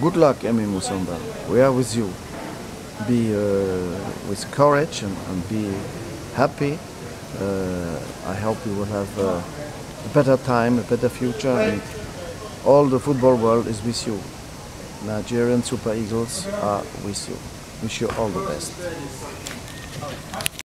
Good luck, Emmy Musonda. We are with you. Be uh, with courage and, and be happy. Uh, I hope you will have uh, a better time, a better future, and all the football world is with you. Nigerian Super Eagles are with you. Wish you all the best.